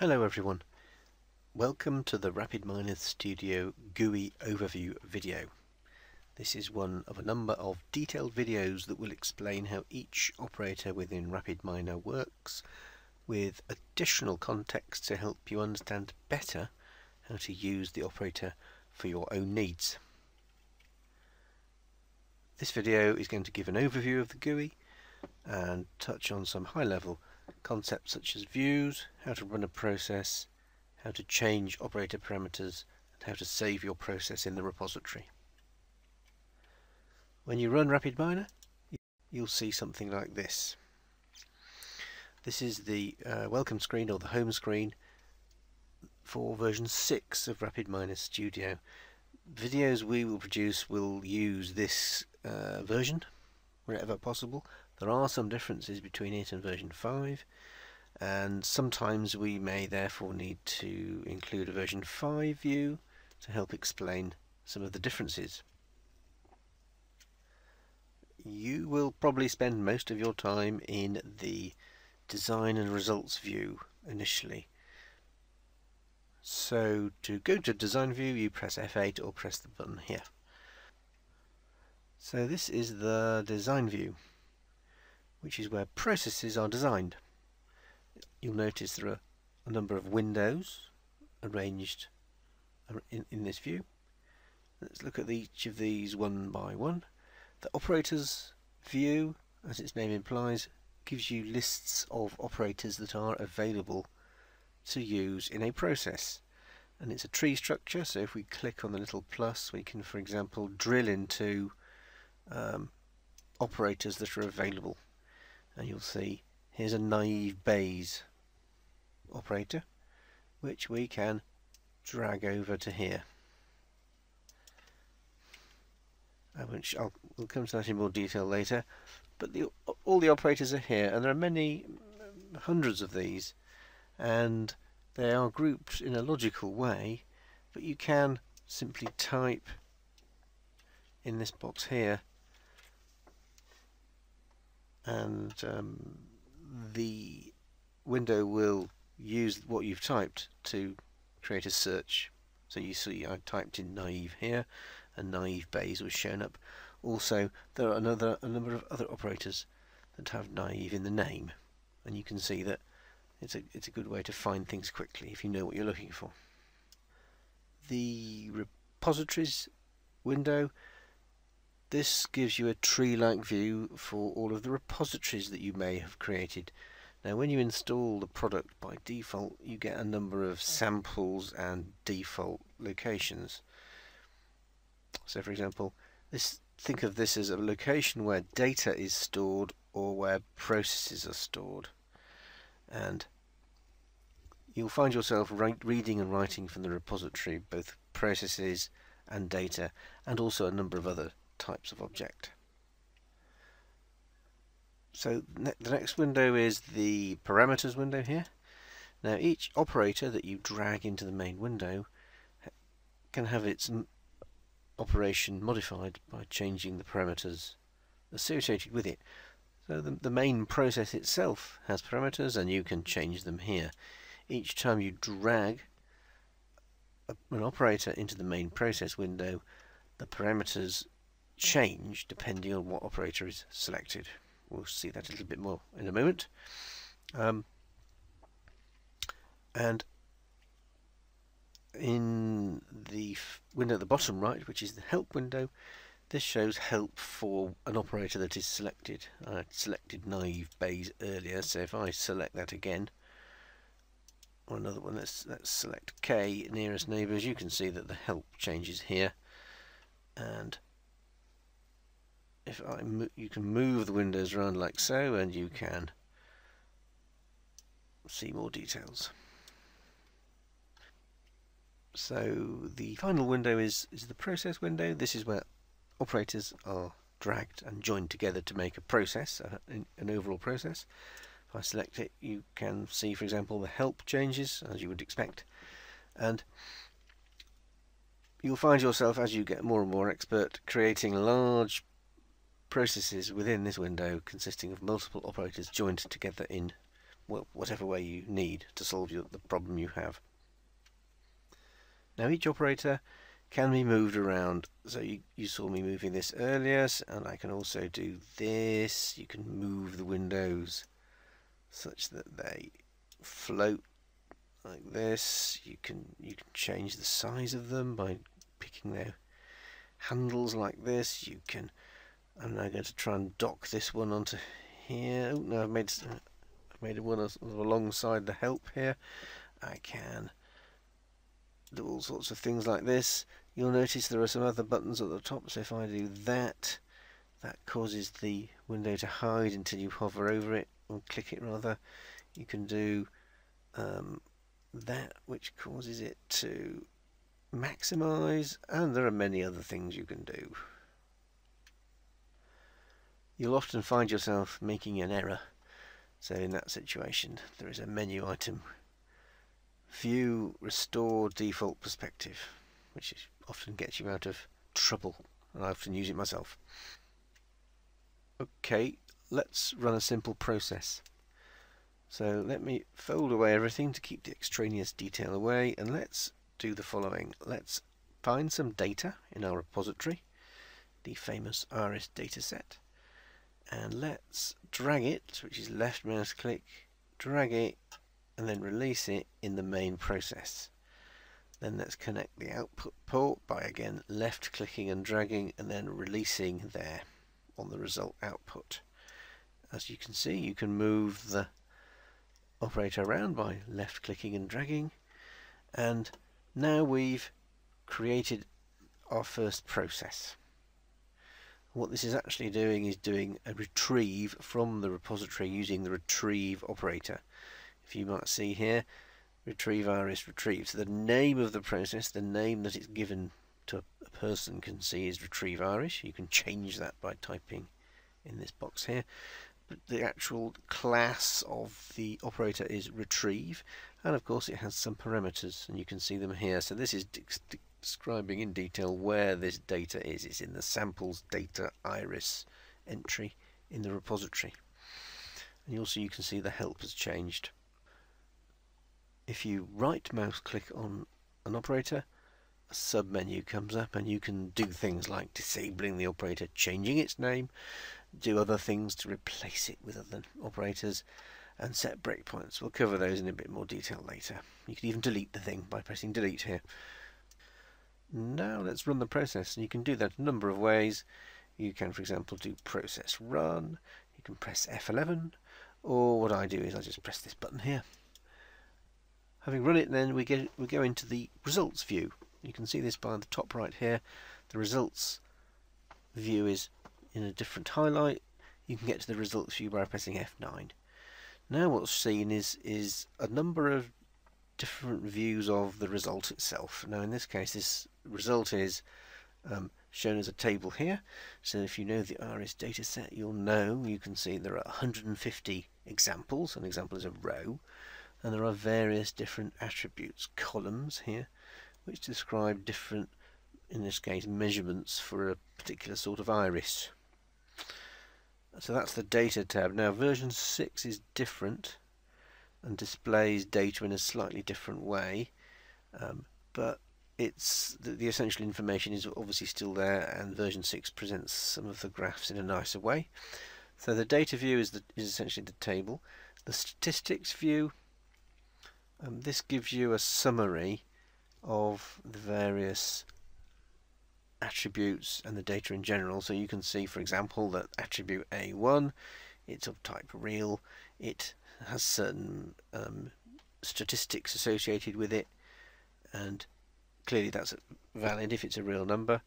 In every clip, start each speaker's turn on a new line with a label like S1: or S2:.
S1: Hello everyone. Welcome to the RapidMiner Studio GUI overview video. This is one of a number of detailed videos that will explain how each operator within RapidMiner works with additional context to help you understand better how to use the operator for your own needs. This video is going to give an overview of the GUI and touch on some high-level concepts such as views, how to run a process, how to change operator parameters, and how to save your process in the repository. When you run RapidMiner, you'll see something like this. This is the uh, welcome screen or the home screen for version 6 of RapidMiner Studio. Videos we will produce will use this uh, version wherever possible there are some differences between it and version 5 and sometimes we may therefore need to include a version 5 view to help explain some of the differences. You will probably spend most of your time in the design and results view initially. So to go to design view you press F8 or press the button here. So this is the design view which is where processes are designed. You'll notice there are a number of windows arranged in, in this view. Let's look at each of these one by one. The operators view, as its name implies, gives you lists of operators that are available to use in a process. And it's a tree structure, so if we click on the little plus, we can, for example, drill into um, operators that are available and you'll see here's a naive Bayes operator which we can drag over to here. Uh, which I'll, we'll come to that in more detail later but the, all the operators are here and there are many um, hundreds of these and they are grouped in a logical way but you can simply type in this box here and um, the window will use what you've typed to create a search. So you see I typed in naive here and naive Bayes was shown up. Also there are another a number of other operators that have naive in the name and you can see that it's a, it's a good way to find things quickly if you know what you're looking for. The repositories window this gives you a tree-like view for all of the repositories that you may have created. Now when you install the product by default you get a number of samples and default locations. So for example, this think of this as a location where data is stored or where processes are stored. And you'll find yourself reading and writing from the repository both processes and data and also a number of other types of object. So ne the next window is the parameters window here. Now each operator that you drag into the main window can have its operation modified by changing the parameters associated with it. So the, the main process itself has parameters and you can change them here. Each time you drag an operator into the main process window, the parameters change depending on what operator is selected. We'll see that a little bit more in a moment. Um, and in the window at the bottom right, which is the help window, this shows help for an operator that is selected. I selected naive Bayes earlier, so if I select that again, or another one, let's, let's select K, nearest neighbours, you can see that the help changes here. And if I you can move the windows around like so and you can see more details. So the final window is, is the process window. This is where operators are dragged and joined together to make a process, an overall process. If I select it, you can see, for example, the help changes, as you would expect. And you'll find yourself, as you get more and more expert, creating large processes within this window consisting of multiple operators joined together in whatever way you need to solve your, the problem you have. Now each operator can be moved around. So you, you saw me moving this earlier, and I can also do this. You can move the windows such that they float like this. You can you can change the size of them by picking their handles like this. You can. I'm now going to try and dock this one onto here. Oh no, I've made I've made one alongside the help here. I can do all sorts of things like this. You'll notice there are some other buttons at the top, so if I do that, that causes the window to hide until you hover over it, or click it rather. You can do um, that, which causes it to maximize, and there are many other things you can do. You'll often find yourself making an error. So in that situation, there is a menu item View Restore Default Perspective, which often gets you out of trouble, and I often use it myself. Okay, let's run a simple process. So let me fold away everything to keep the extraneous detail away, and let's do the following. Let's find some data in our repository, the famous Iris dataset, and let's drag it, which is left mouse click, drag it and then release it in the main process. Then let's connect the output port by again left clicking and dragging and then releasing there on the result output. As you can see you can move the operator around by left clicking and dragging and now we've created our first process. What this is actually doing is doing a retrieve from the repository using the retrieve operator if you might see here, retrieve iris retrieve. So the name of the process, the name that it's given to a person can see is retrieve iris. You can change that by typing in this box here. But the actual class of the operator is retrieve, and of course it has some parameters, and you can see them here. So this is describing in detail where this data is. It's in the samples data iris entry in the repository. And also you can see the help has changed if you right mouse click on an operator a sub menu comes up and you can do things like disabling the operator, changing its name, do other things to replace it with other operators and set breakpoints. We'll cover those in a bit more detail later. You can even delete the thing by pressing delete here. Now let's run the process and you can do that a number of ways. You can for example do process run, you can press F11 or what I do is I just press this button here Having run it then we get we go into the results view. You can see this by the top right here. The results view is in a different highlight. You can get to the results view by pressing F9. Now what's seen is is a number of different views of the result itself. Now in this case this result is um, shown as a table here. So if you know the Iris dataset you'll know you can see there are 150 examples. An example is a row and there are various different attributes columns here which describe different in this case measurements for a particular sort of iris so that's the data tab now version 6 is different and displays data in a slightly different way um, but it's the, the, essential information is obviously still there and version 6 presents some of the graphs in a nicer way so the data view is, the, is essentially the table the statistics view um, this gives you a summary of the various attributes and the data in general. So you can see, for example, that attribute A1, it's of type real, it has certain um, statistics associated with it, and clearly that's valid if it's a real number.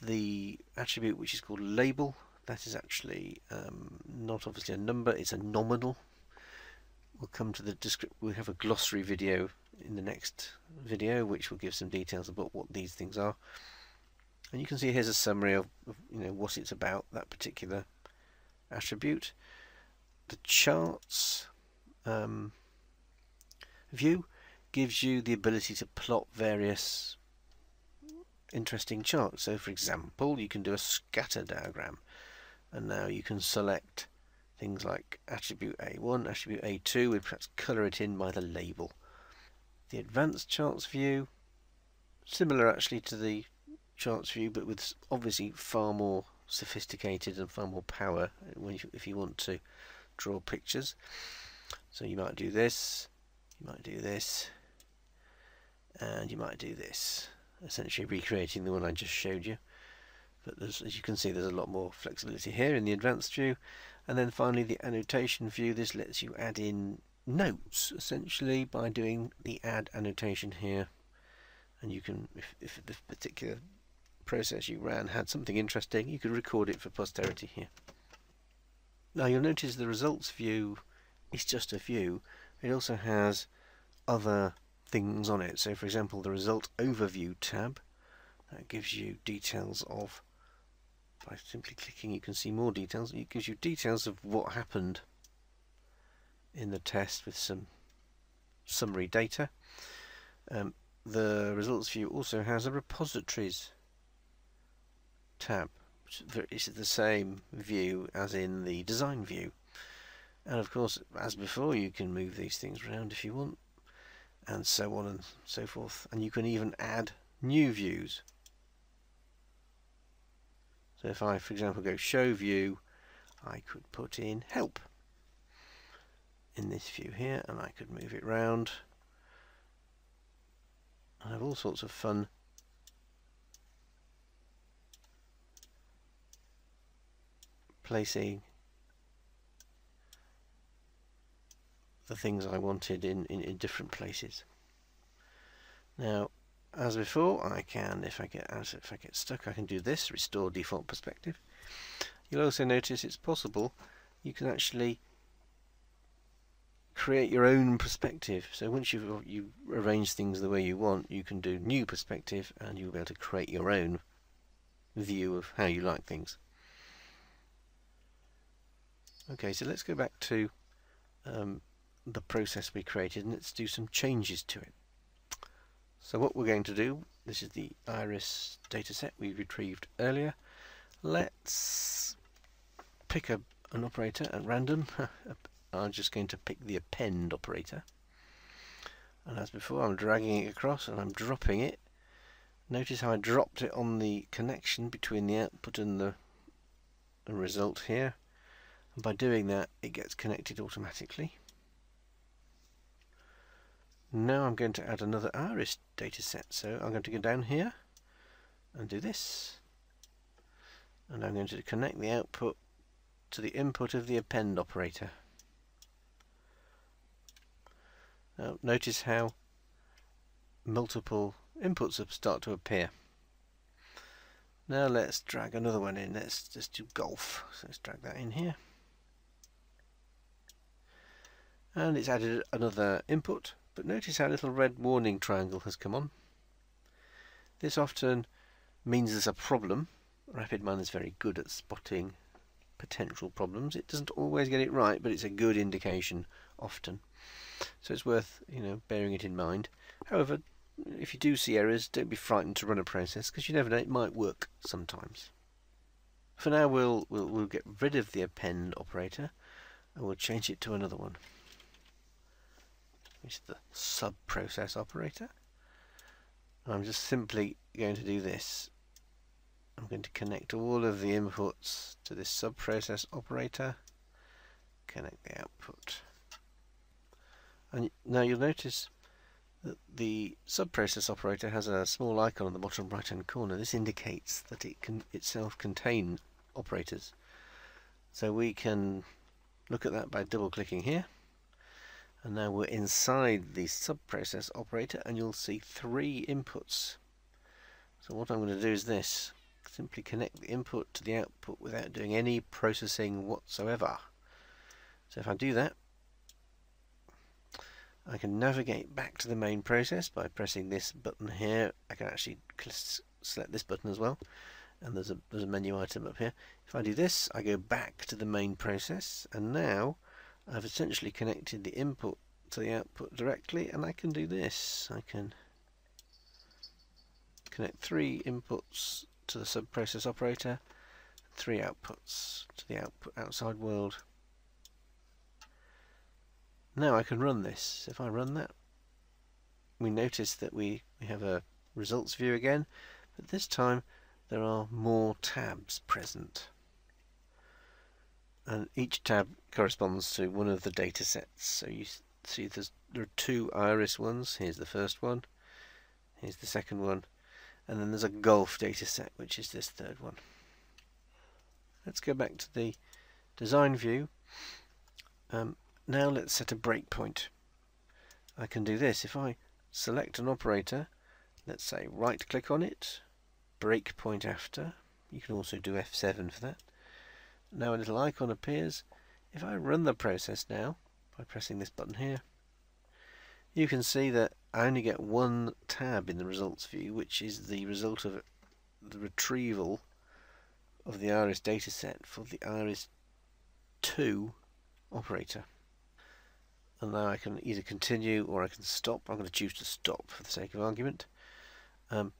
S1: The attribute which is called label, that is actually um, not obviously a number, it's a nominal we'll come to the description. We have a glossary video in the next video, which will give some details about what these things are. And you can see here's a summary of, of you know what it's about that particular attribute. The charts um, view gives you the ability to plot various interesting charts. So, for example, you can do a scatter diagram, and now you can select things like attribute A1, attribute A2, we perhaps colour it in by the label. The advanced charts view, similar actually to the charts view, but with obviously far more sophisticated and far more power when if you want to draw pictures. So you might do this, you might do this, and you might do this, essentially recreating the one I just showed you. But as you can see, there's a lot more flexibility here in the advanced view. And then finally, the annotation view. This lets you add in notes, essentially, by doing the add annotation here. And you can, if, if the particular process you ran had something interesting, you could record it for posterity here. Now you'll notice the results view is just a view. It also has other things on it. So for example, the result overview tab that gives you details of by simply clicking you can see more details. It gives you details of what happened in the test with some summary data. Um, the results view also has a repositories tab which is the same view as in the design view and of course as before you can move these things around if you want and so on and so forth. And you can even add new views. So if I, for example, go show view, I could put in help in this view here, and I could move it round. I have all sorts of fun. Placing the things I wanted in, in, in different places. Now, as before, I can, if I get if I get stuck, I can do this, restore default perspective. You'll also notice it's possible you can actually create your own perspective. So once you've you arrange things the way you want, you can do new perspective and you'll be able to create your own view of how you like things. Okay, so let's go back to um, the process we created and let's do some changes to it. So what we're going to do, this is the iris dataset we retrieved earlier. Let's pick a, an operator at random. I'm just going to pick the append operator. And as before, I'm dragging it across and I'm dropping it. Notice how I dropped it on the connection between the output and the, the result here. And by doing that, it gets connected automatically. Now I'm going to add another iris dataset. So I'm going to go down here and do this. And I'm going to connect the output to the input of the append operator. Now notice how multiple inputs start to appear. Now let's drag another one in. Let's just do golf. So let's drag that in here. And it's added another input but notice how little red warning triangle has come on. This often means there's a problem. RapidMiner is very good at spotting potential problems. It doesn't always get it right, but it's a good indication often. So it's worth, you know, bearing it in mind. However, if you do see errors, don't be frightened to run a process because you never know, it might work sometimes. For now, we'll, we'll, we'll get rid of the append operator and we'll change it to another one which is the sub-process operator. I'm just simply going to do this. I'm going to connect all of the inputs to this sub-process operator, connect the output. And now you'll notice that the sub-process operator has a small icon on the bottom right hand corner. This indicates that it can itself contain operators. So we can look at that by double clicking here and now we're inside the sub-process operator and you'll see three inputs. So what I'm going to do is this. Simply connect the input to the output without doing any processing whatsoever. So if I do that, I can navigate back to the main process by pressing this button here. I can actually select this button as well and there's a, there's a menu item up here. If I do this, I go back to the main process and now I've essentially connected the input to the output directly and I can do this. I can connect three inputs to the sub-process operator, three outputs to the output outside world. now I can run this. If I run that, we notice that we, we have a results view again, but this time there are more tabs present. And each tab corresponds to one of the data sets. So you see there are two iris ones. Here's the first one. Here's the second one. And then there's a golf data set, which is this third one. Let's go back to the design view. Um, now let's set a breakpoint. I can do this. If I select an operator, let's say right click on it, breakpoint after. You can also do F7 for that. Now a little icon appears. If I run the process now by pressing this button here, you can see that I only get one tab in the results view, which is the result of the retrieval of the iris dataset for the iris 2 operator. And now I can either continue or I can stop. I'm going to choose to stop for the sake of argument. Um,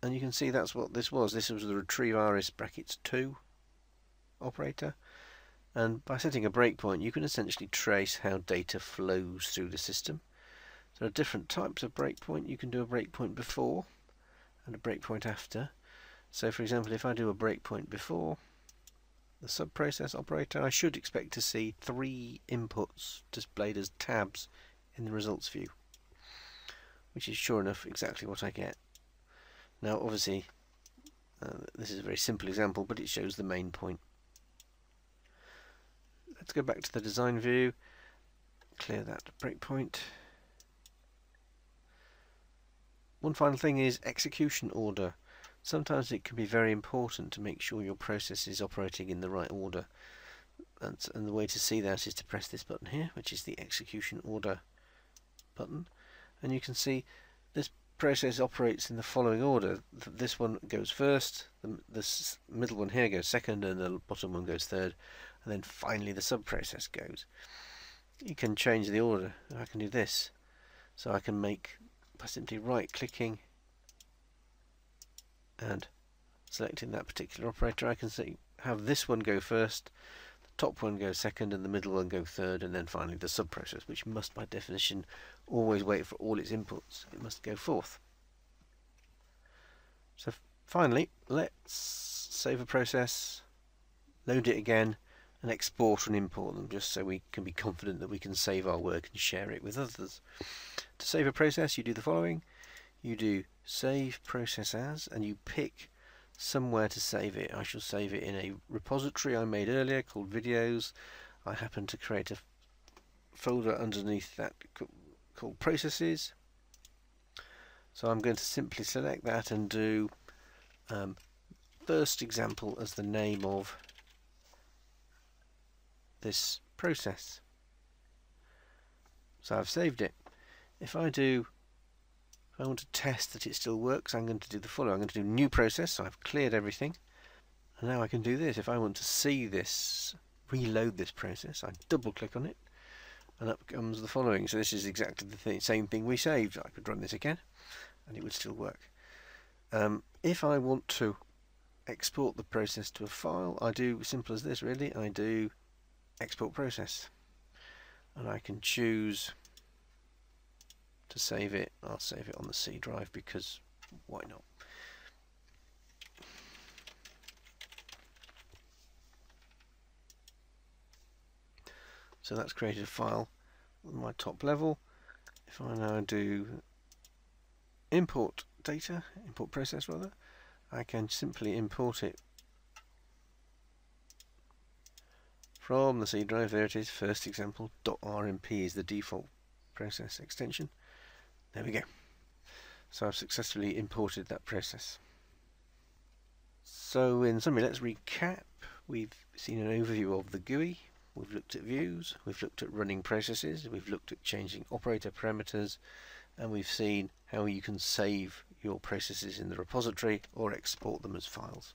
S1: and you can see that's what this was. This was the retrieve iris brackets 2 operator. And by setting a breakpoint, you can essentially trace how data flows through the system. There are different types of breakpoint. You can do a breakpoint before and a breakpoint after. So for example, if I do a breakpoint before the subprocess operator, I should expect to see three inputs displayed as tabs in the results view, which is sure enough exactly what I get. Now obviously, uh, this is a very simple example, but it shows the main point. Let's go back to the design view, clear that breakpoint. One final thing is execution order. Sometimes it can be very important to make sure your process is operating in the right order. And, and the way to see that is to press this button here, which is the execution order button. And you can see this process operates in the following order. This one goes first, the this middle one here goes second, and the bottom one goes third and then finally the sub-process goes. You can change the order. I can do this. So I can make, by simply right-clicking and selecting that particular operator, I can see have this one go first, the top one go second, and the middle one go third, and then finally the sub-process, which must by definition always wait for all its inputs. It must go fourth. So finally, let's save a process, load it again, and export and import them just so we can be confident that we can save our work and share it with others. To save a process you do the following. You do save process as and you pick somewhere to save it. I shall save it in a repository I made earlier called videos. I happen to create a folder underneath that called processes. So I'm going to simply select that and do um, first example as the name of this process. So I've saved it. If I do, if I want to test that it still works, I'm going to do the following. I'm going to do new process, so I've cleared everything. And now I can do this. If I want to see this, reload this process, I double click on it, and up comes the following. So this is exactly the th same thing we saved. I could run this again, and it would still work. Um, if I want to export the process to a file, I do simple as this really. I do export process. And I can choose to save it. I'll save it on the C drive because why not? So that's created a file on my top level. If I now do import data import process rather I can simply import it From the C drive, there it is, first example, .rmp is the default process extension. There we go. So I've successfully imported that process. So in summary, let's recap. We've seen an overview of the GUI, we've looked at views, we've looked at running processes, we've looked at changing operator parameters, and we've seen how you can save your processes in the repository or export them as files.